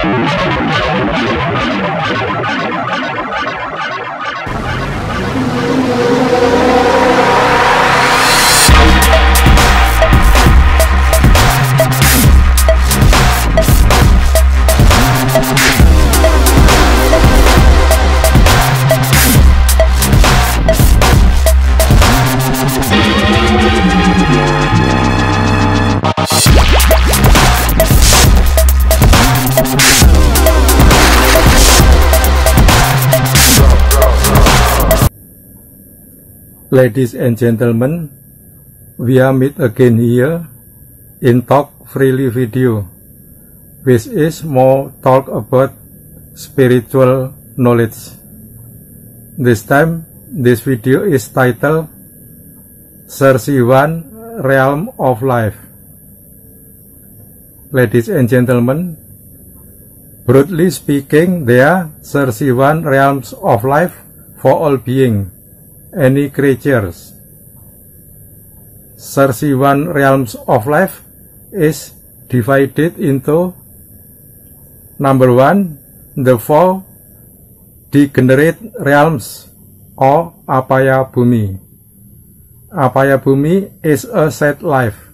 I'm sorry. Ladies and gentlemen, we are meet again here in Talk Freely video, which is more talk about spiritual knowledge. This time, this video is titled Sersiwan Realm of Life. Ladies and gentlemen, broadly speaking, there are Sersiwan realms of life for all beings any creatures. one realms of life is divided into number one, the four degenerate realms or Apaya Bumi. Apaya Bumi is a sad life.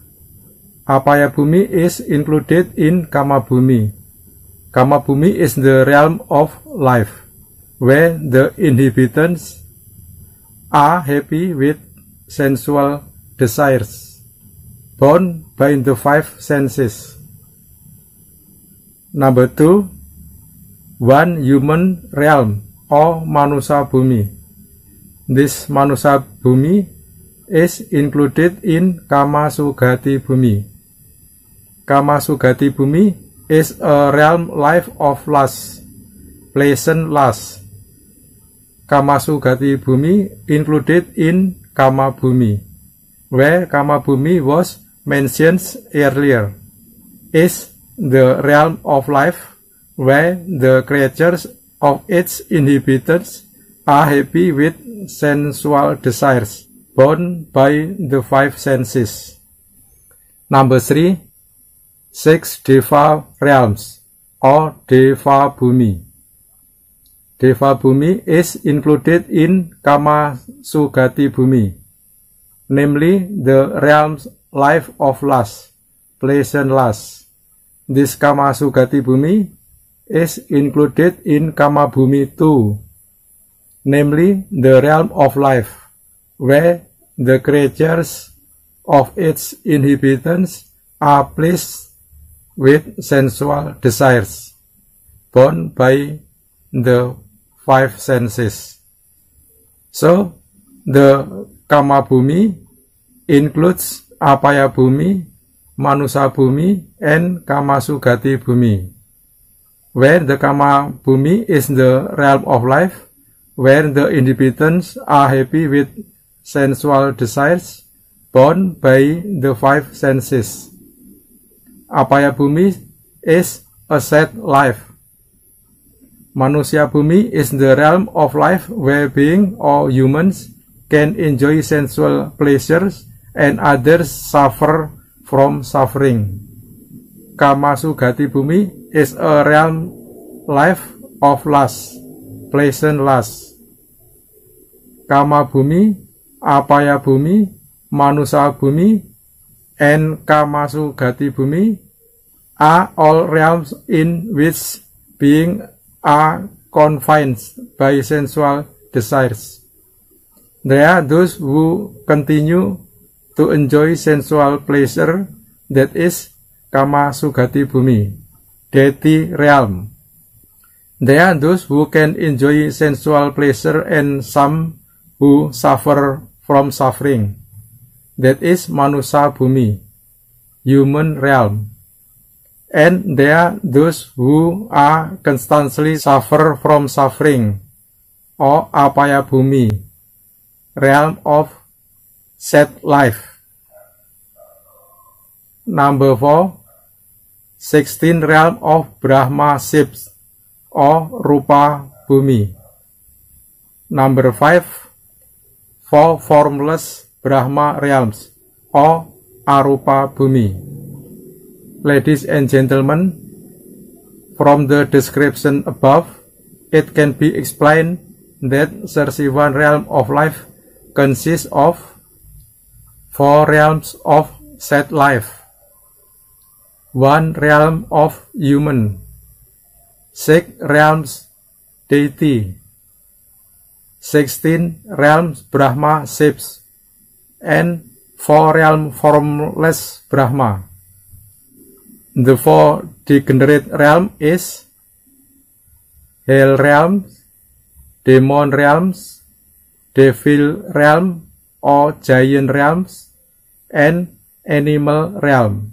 Apaya Bumi is included in Kama Bumi. Kama Bumi is the realm of life, where the inhabitants are happy with sensual desires, born by the five senses. Number two, one human realm or Manusa Bumi. This Manusa Bumi is included in Kama Sugati Bumi. Kama Sugati Bumi is a realm life of lust, pleasant lust, Kamasugati Bumi included in Kama Bumi, where Kama Bumi was mentioned earlier, is the realm of life where the creatures of its inhabitants are happy with sensual desires born by the five senses. Number three, six Deva realms or Deva Bumi. Deva Bumi is included in Kama Sugati Bumi, namely the realms life of lust, pleasant lust. This Kama Sugati Bumi is included in Kama Bumi too, namely the realm of life, where the creatures of its inhabitants are pleased with sensual desires, born by the five senses. So, the Kama Bumi includes Apaya Bumi, Manusa Bumi, and Kama Sugati Bumi. Where the Kama Bumi is the realm of life, where the inhabitants are happy with sensual desires born by the five senses. Apaya Bumi is a sad life Manusia Bumi is the realm of life where being or humans can enjoy sensual pleasures and others suffer from suffering. Kamasugati Bumi is a realm life of lust, pleasant lust. Kama Bumi, Apaya Bumi, Manusa Bumi, and Kamasugati Bumi are all realms in which being are confined by sensual desires. There are those who continue to enjoy sensual pleasure that is kama sugati bumi, deity realm. There are those who can enjoy sensual pleasure and some who suffer from suffering. That is manusa bumi, human realm and there are those who are constantly suffer from suffering or apaya bumi, realm of sad life. Number 4, 16 realm of Brahma ships or Rupa Bumi. Number 5, four formless Brahma realms or Arupa Bumi. Ladies and gentlemen, From the description above, it can be explained that one realm of life consists of four realms of set life, one realm of human, six realms deity, sixteen realms Brahma shapes, and four realm formless Brahma. The four degenerate realm is Hell realms, Demon realms, Devil realm or Giant realms, and Animal realm.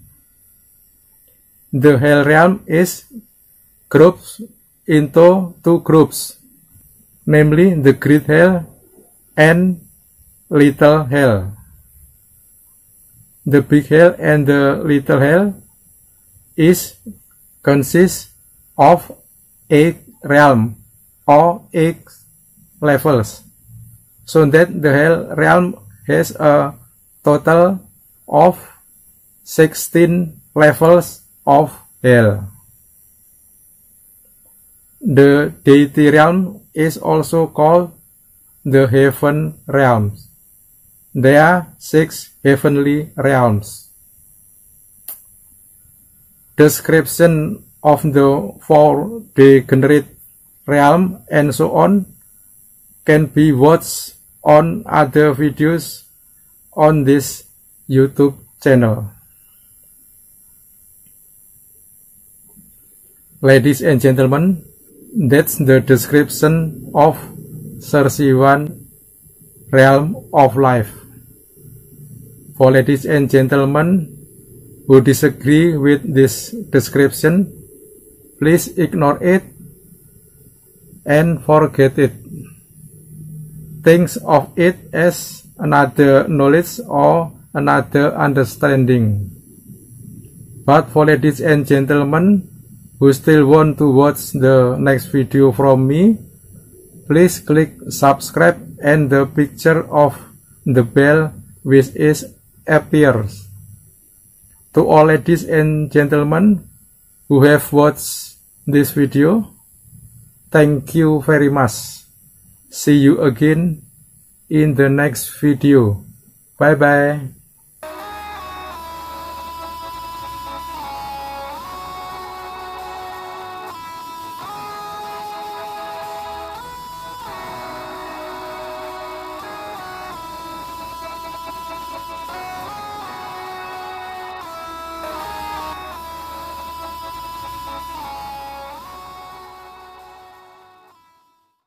The Hell realm is grouped into two groups, namely the Great Hell and Little Hell. The Big Hell and the Little Hell is consists of eight realm or eight levels so that the hell realm has a total of 16 levels of hell. The deity realm is also called the heaven realms. There are six heavenly realms description of the four degenerate realm and so on can be watched on other videos on this YouTube channel. Ladies and gentlemen, that's the description of Sersiwan realm of life. For ladies and gentlemen, who disagree with this description, please ignore it and forget it. Think of it as another knowledge or another understanding. But for ladies and gentlemen who still want to watch the next video from me, please click subscribe and the picture of the bell which is appears. To all ladies and gentlemen who have watched this video, thank you very much. See you again in the next video. Bye bye.